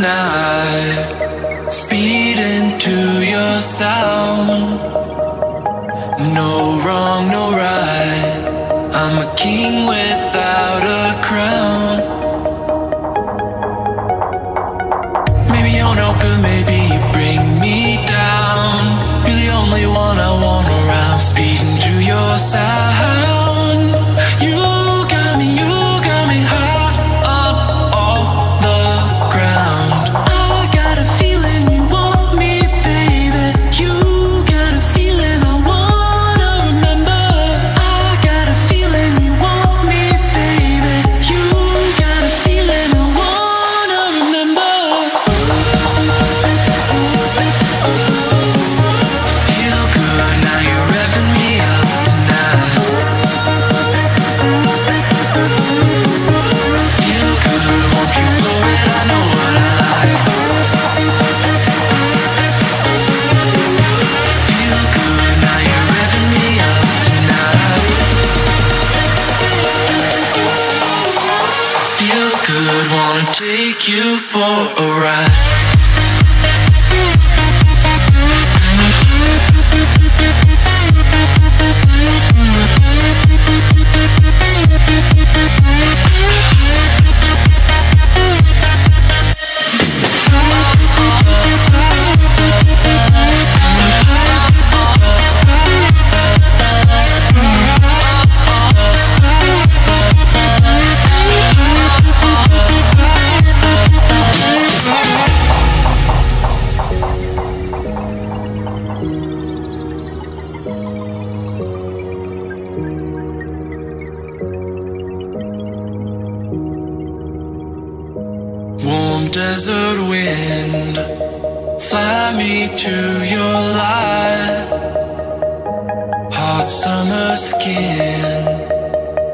night, speeding to your sound. No wrong, no right. I'm a king without a crown. Maybe you're no good, maybe you bring me down. You're the only one I want around, Speed into your sound. Would Wanna take you for a ride. desert wind. Fly me to your light. Hot summer skin.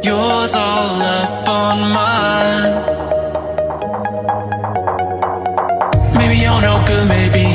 Yours all up on mine. Maybe you're no good, maybe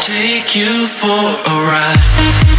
take you for a ride.